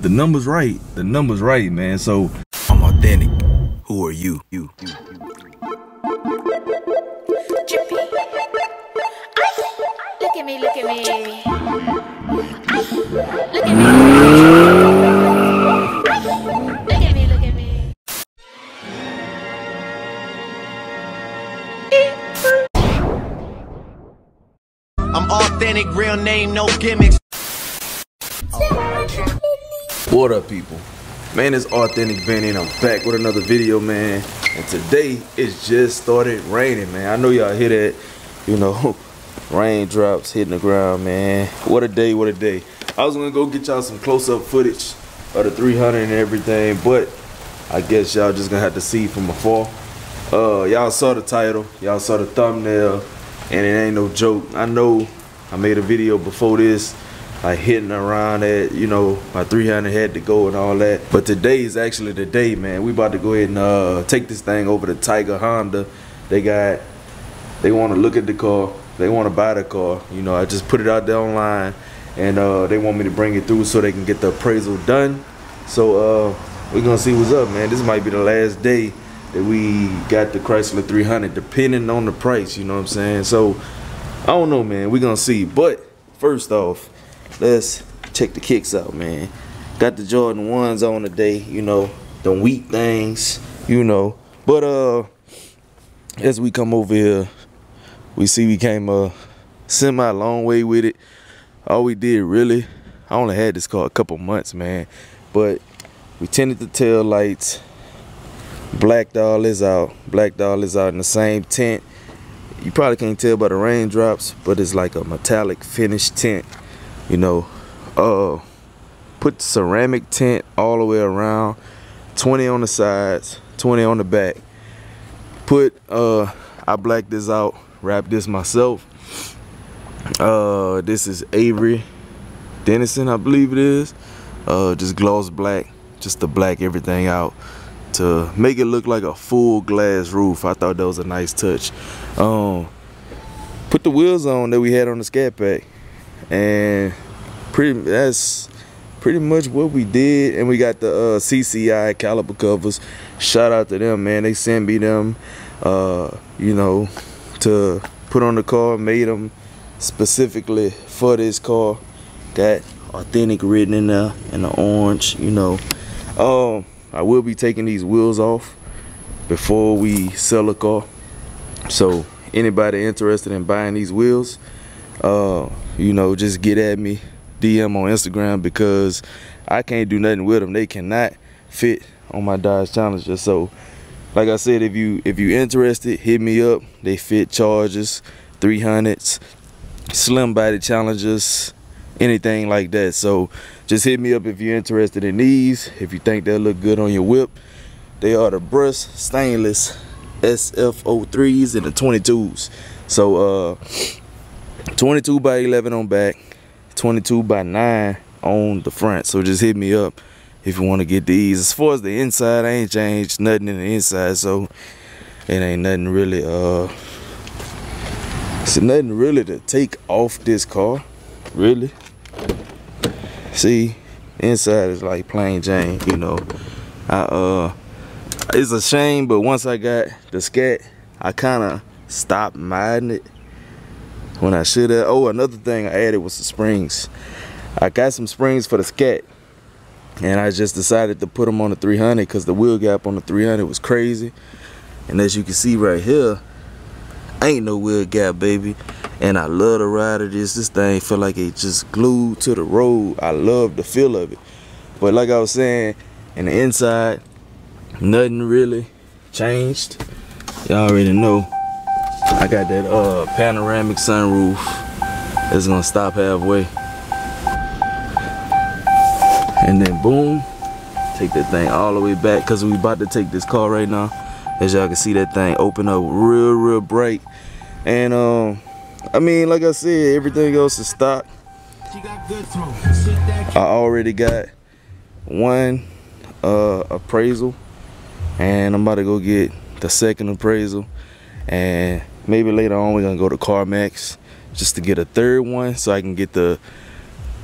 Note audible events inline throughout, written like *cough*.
The number's right. The number's right, man. So I'm authentic. Who are you? You. you. Drippy. Look at me, look at me. Look at me. Look at me, look at me. I'm authentic, real name, no gimmicks. What up, people? Man, it's Authentic Benny, and I'm back with another video, man. And today, it's just started raining, man. I know y'all hear that, you know, *laughs* raindrops hitting the ground, man. What a day, what a day. I was gonna go get y'all some close-up footage of the 300 and everything, but I guess y'all just gonna have to see from afar. Uh, y'all saw the title, y'all saw the thumbnail, and it ain't no joke. I know I made a video before this, like hitting around at, you know, my 300 had to go and all that. But today is actually the day, man. We about to go ahead and uh, take this thing over to Tiger Honda. They got, they want to look at the car. They want to buy the car. You know, I just put it out there online, and uh, they want me to bring it through so they can get the appraisal done. So uh, we're gonna see what's up, man. This might be the last day that we got the Chrysler 300, depending on the price. You know what I'm saying? So I don't know, man. We're gonna see. But first off, let's check the kicks out, man. Got the Jordan ones on today. You know, the wheat things. You know, but uh, as we come over here, we see we came a semi long way with it. All we did really, I only had this car a couple months, man. But we tinted the tail lights, blacked all this out. Blacked all this out in the same tint. You probably can't tell by the raindrops, but it's like a metallic finish tint. You know, uh, put ceramic tint all the way around, 20 on the sides, 20 on the back. Put, uh, I blacked this out, wrapped this myself. Uh, this is Avery Dennison, I believe it is. Uh, just gloss black, just to black everything out to make it look like a full glass roof. I thought that was a nice touch. Um, put the wheels on that we had on the Scat Pack, and pretty that's pretty much what we did. And we got the uh, CCI caliper covers. Shout out to them, man. They sent me them, uh, you know, to put on the car. Made them specifically for this car. Got authentic written in there in the orange, you know. Um, I will be taking these wheels off before we sell a car. So anybody interested in buying these wheels, uh, you know, just get at me, DM on Instagram because I can't do nothing with them. They cannot fit on my Dodge Challenger. So like I said, if you if you interested, hit me up. They fit Chargers, 300s, slim body Challengers, anything like that. So just hit me up if you're interested in these. If you think they'll look good on your whip. They are the Brust Stainless SF03s and the 22s. So uh 22 by 11 on back, 22 by 9 on the front. So just hit me up if you want to get these. As far as the inside, I ain't changed nothing in the inside, so it ain't nothing really uh it's nothing really to take off this car, really. See, inside is like plain Jane, you know. I uh it's a shame, but once I got the scat, I kinda stopped minding it when I should have. Oh, another thing I added was the springs. I got some springs for the scat, and I just decided to put them on the 300 because the wheel gap on the 300 was crazy. And as you can see right here, ain't no wheel gap, baby. And I love the ride of this. This thing feel like it just glued to the road. I love the feel of it. But like I was saying, in the inside, nothing really changed. Y'all already know. I got that uh panoramic sunroof. It's gonna stop halfway. And then boom, take that thing all the way back because we about to take this car right now. As y'all can see that thing open up real, real bright. And um, I mean, like I said, everything else is stock. I already got one uh, appraisal and I'm about to go get the second appraisal and maybe later on we're gonna go to CarMax just to get a third one so I can get the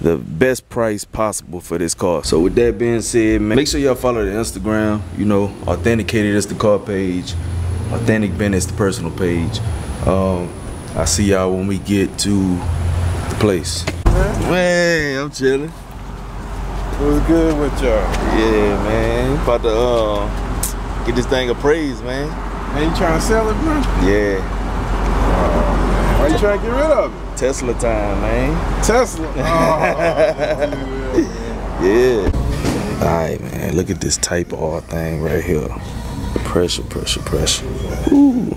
the best price possible for this car. So with that being said, man, make sure y'all follow the Instagram, you know, authenticated is the car page, authentic Ben is the personal page. Um, I see y'all when we get to the place. Man, I'm chilling. What's good with y'all? Yeah, man. About to uh, get this thing appraised, man. Man, you trying to sell it, bro? Yeah. Why you trying to get rid of it? Tesla time, man. Tesla. *laughs* Oh, Yeah. Alright, man. Look at this type R thing right here. Pressure, pressure, pressure. Ooh.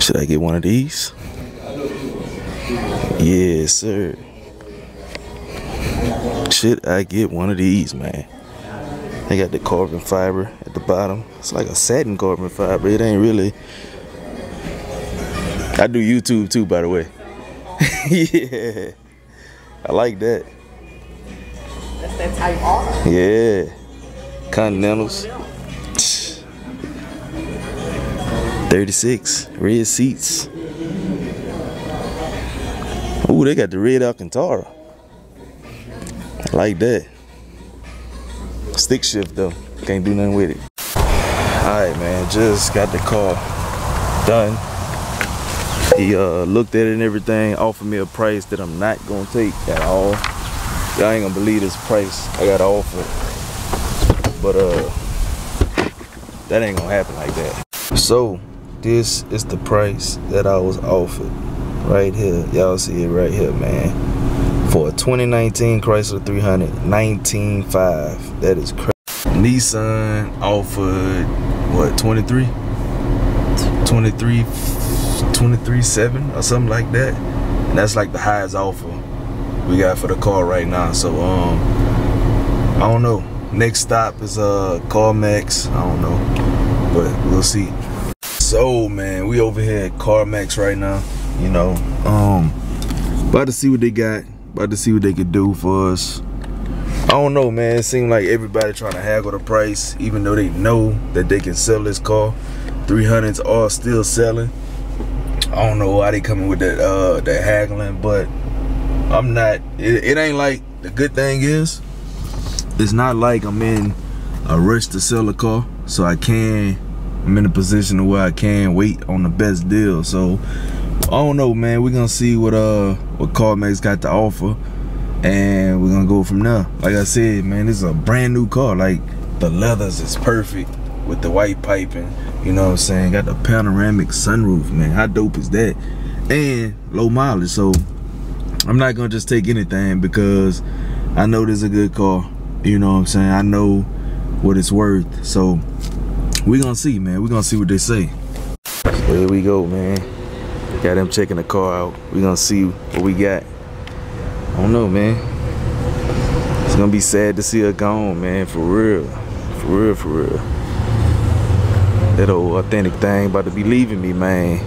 Should I get one of these? Yes, sir. Should I get one of these, man? They got the carbon fiber at the bottom. It's like a satin carbon fiber. It ain't really. I do YouTube too, by the way. *laughs* yeah. I like that. That's that type R. Yeah. Continentals. 36. Red seats. Ooh, they got the red Alcantara. I like that. Stick shift though. Can't do nothing with it. Alright man, just got the car done. He uh, looked at it and everything, offered me a price that I'm not gonna take at all. Y'all ain't gonna believe this price I got offered. But uh that ain't gonna happen like that. So this is the price that I was offered. Right here. Y'all see it right here, man. For a 2019 Chrysler 300, 19.5. That is crazy. Nissan offered what 23? 23 23 7 or something like that. And that's like the highest offer we got for the car right now. So um I don't know. Next stop is uh CarMax. I don't know. But we'll see. So man, we over here at CarMax right now. You know, um about to see what they got. About to see what they could do for us. I don't know, man. It seemed like everybody trying to haggle the price, even though they know that they can sell this car. 300s are still selling. I don't know why they coming with that uh that haggling, but I'm not. It, it ain't like the good thing is, it's not like I'm in a rush to sell a car, so I can. I'm in a position where I can wait on the best deal. So I don't know, man. We're gonna see what uh what CarMax got to offer, and we're gonna go from there. Like I said, man, this is a brand new car. Like the leathers is perfect with the white piping. You know what I'm saying? Got the panoramic sunroof, man. How dope is that? And low mileage. So I'm not gonna just take anything because I know this is a good car. You know what I'm saying? I know what it's worth. So we gonna see, man. we gonna see what they say. So here we go, man. Got them checking the car out. we gonna see what we got. I don't know, man. It's gonna be sad to see her gone, man. For real. For real, for real. That old authentic thing about to be leaving me, man.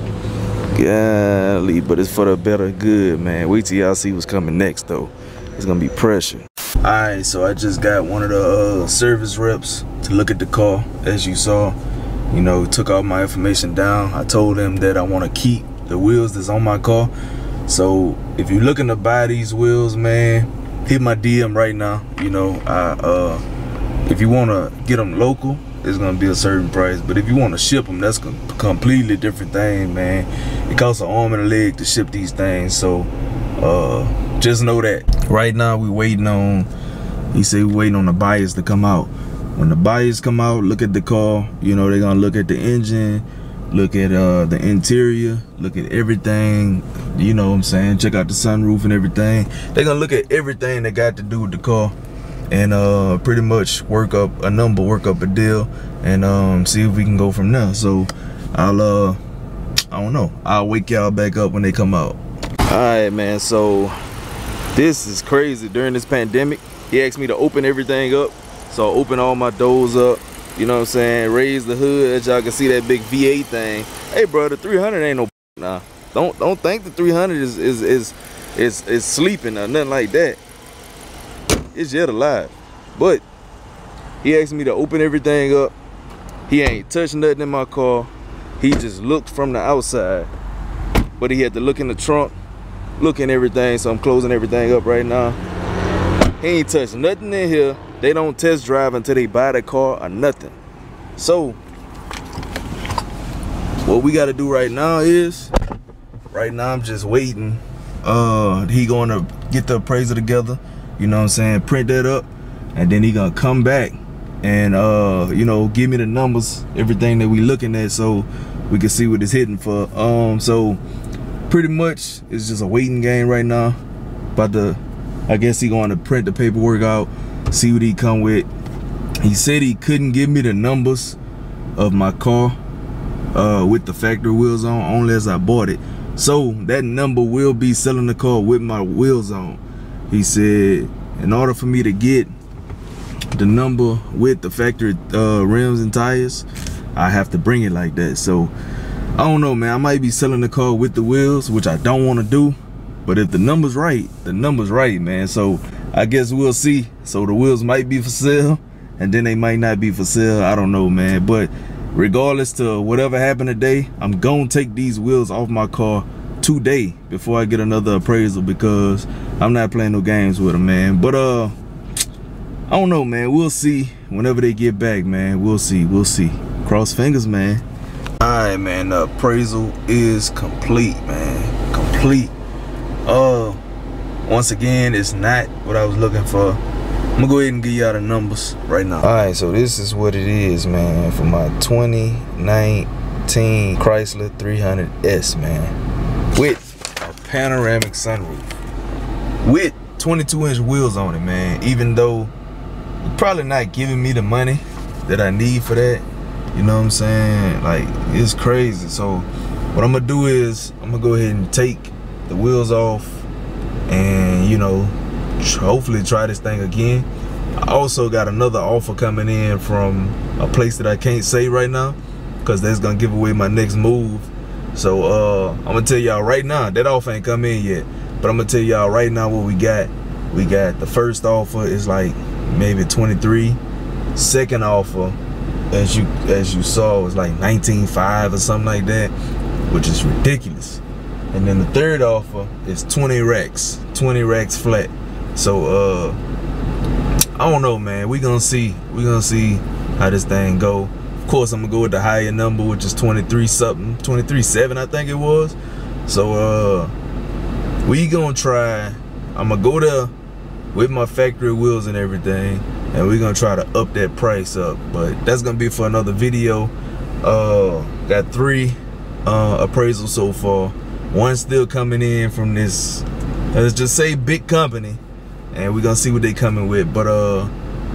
Golly, but it's for the better good, man. Wait till y'all see what's coming next, though. It's gonna be pressure. Alright, so I just got one of the uh, service reps to look at the car, as you saw. You know, took all my information down. I told him that I want to keep the wheels that's on my car. So if you're looking to buy these wheels, man, hit my DM right now. You know, I uh, if you want to get them local, it's gonna be a certain price. But if you want to ship them, that's a completely different thing, man. It costs an arm and a leg to ship these things. So uh, just know that. Right now we waiting on. He said we waiting on the buyers to come out. When the buyers come out, look at the car. You know they're gonna look at the engine, look at uh, the interior, look at everything. You know what I'm saying? Check out the sunroof and everything. They're gonna look at everything that got to do with the car and uh, pretty much work up a number, work up a deal, and um, see if we can go from there. So I'll, uh, I don't know. I'll wake y'all back up when they come out. All right, man. So this is crazy. During this pandemic, he asked me to open everything up. So I open all my doors up. You know what I'm saying? Raise the hood, y'all can see that big V8 thing. Hey, bro, the 300 ain't no *laughs* nah. Don't don't think the 300 is is is is, is sleeping or nothing like that it's yet alive. But he asked me to open everything up. He ain't touched nothing in my car. He just looked from the outside. But he had to look in the trunk. look in everything. So I'm closing everything up right now. He ain't touched nothing in here. They don't test drive until they buy the car or nothing. So what we gotta do right now is right now I'm just waiting. Uh he gonna get the appraisal together, you know what I'm saying, print that up, and then he gonna come back and uh, you know, give me the numbers, everything that we looking at so we can see what it's hitting for. Um so pretty much it's just a waiting game right now. About to I guess he going to print the paperwork out, see what he come with. He said he couldn't give me the numbers of my car uh, with the factory wheels on only as I bought it. So that number will be selling the car with my wheels on. He said in order for me to get the number with the factory uh, rims and tires, I have to bring it like that. So I don't know, man. I might be selling the car with the wheels, which I don't want to do. But if the number's right, the number's right, man. So I guess we'll see. So the wheels might be for sale and then they might not be for sale. I don't know, man. But regardless to whatever happened today, I'm gonna take these wheels off my car today before I get another appraisal because I'm not playing no games with them, man. But uh, I don't know, man. We'll see whenever they get back, man. We'll see. We'll see. Cross fingers, man. All right, man. The appraisal is complete, man. Complete. Uh, once again, it's not what I was looking for. I'm gonna go ahead and give y'all the numbers right now. All right, so this is what it is, man, for my 2019 Chrysler 300S, man, with a panoramic sunroof, with 22 inch wheels on it, man. Even though you're probably not giving me the money that I need for that, you know what I'm saying? Like, it's crazy. So, what I'm gonna do is I'm gonna go ahead and take the wheels off and you know hopefully try this thing again i also got another offer coming in from a place that i can't say right now because that's gonna give away my next move so uh i'm gonna tell y'all right now that offer ain't come in yet. But i'm gonna tell y'all right now what we got. We got the first offer is like maybe 23 second offer as you as you saw was like 19.5 or something like that which is ridiculous. And then the third offer is 20 racks 20 racks flat. So uh i don't know man. We gonna see. We gonna see how this thing go course i'm gonna go with the higher number which is 23 something 23 7 i think it was. So uh we gonna try i'm gonna go there with my factory wheels and everything and we're gonna try to up that price up. But that's gonna be for another video. Uh got three uh appraisals so far. One still coming in from this let's just say big company and we're gonna see what they coming with. But uh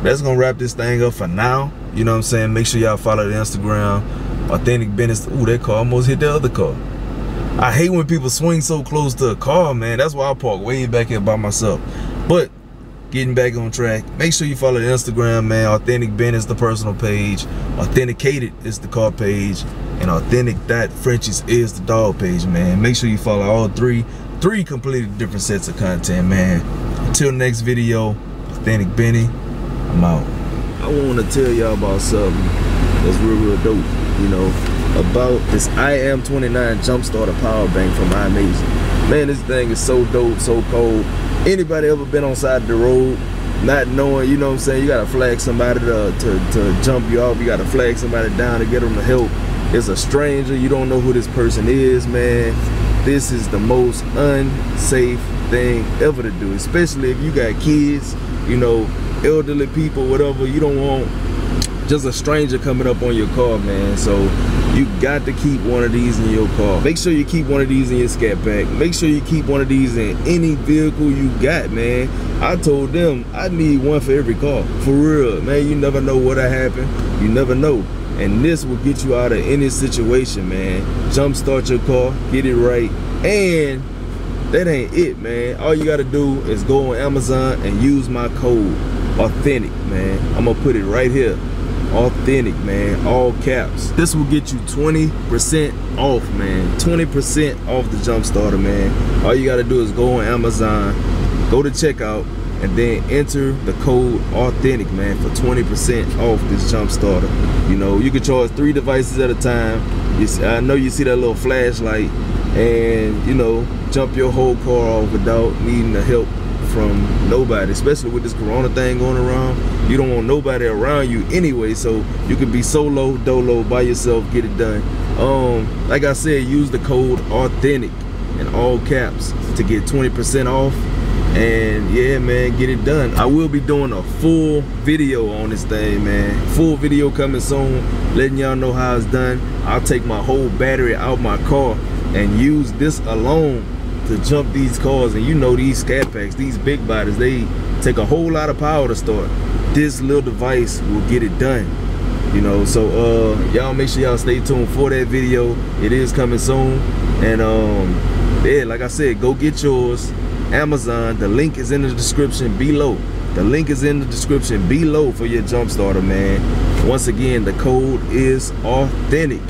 that's gonna wrap this thing up for now you know what i'm saying? Make sure y'all follow the instagram. Authentic business. Ooh, that car almost hit the other car. I hate when people swing so close to a car man. That's why i park way back here by myself. But getting back on track make sure you follow the instagram man. Authentic ben is the personal page. Authenticated is the car page. And authentic that frenchies is the dog page man. Make sure you follow all three three completely different sets of content man. Until next video authentic benny i'm out i want to tell y'all about something that's real real dope you know about this IM29 jump starter power bank from iMazing. Man, this thing is so dope, so cold. Anybody ever been on side of the road, not knowing, you know what I'm saying, you gotta flag somebody to, to, to jump you off, you gotta flag somebody down to get them to help. It's a stranger, you don't know who this person is, man. This is the most unsafe thing ever to do, especially if you got kids, you know, elderly people, whatever, you don't want just a stranger coming up on your car, man. So you got to keep one of these in your car. Make sure you keep one of these in your scat pack. Make sure you keep one of these in any vehicle you got, man. I told them I need one for every car. For real, man. You never know what'll happen. You never know. And this will get you out of any situation, man. Jumpstart your car, get it right. And that ain't it, man. All you gotta do is go on Amazon and use my code, authentic, man. I'm gonna put it right here. Authentic man. All caps. This will get you 20 percent off man. 20 percent off the jump starter man. All you got to do is go on amazon go to checkout and then enter the code authentic man for 20 percent off this jump starter you know you can charge three devices at a time. You see, i know you see that little flashlight and you know jump your whole car off without needing the help from nobody, especially with this corona thing going around. You don't want nobody around you anyway, so you can be solo, dolo, by yourself, get it done. Um, like I said, use the code authentic in all caps to get 20% off. And yeah man get it done. I will be doing a full video on this thing man. Full video coming soon letting y'all know how it's done. I'll take my whole battery out my car and use this alone to jump these cars and you know these scat packs these big bodies they take a whole lot of power to start this little device will get it done you know so uh y'all make sure y'all stay tuned for that video it is coming soon and um yeah like i said go get yours Amazon. The link is in the description below. The link is in the description below for your jump starter, man. Once again, the code is authentic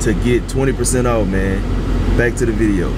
to get 20% off, man. Back to the video.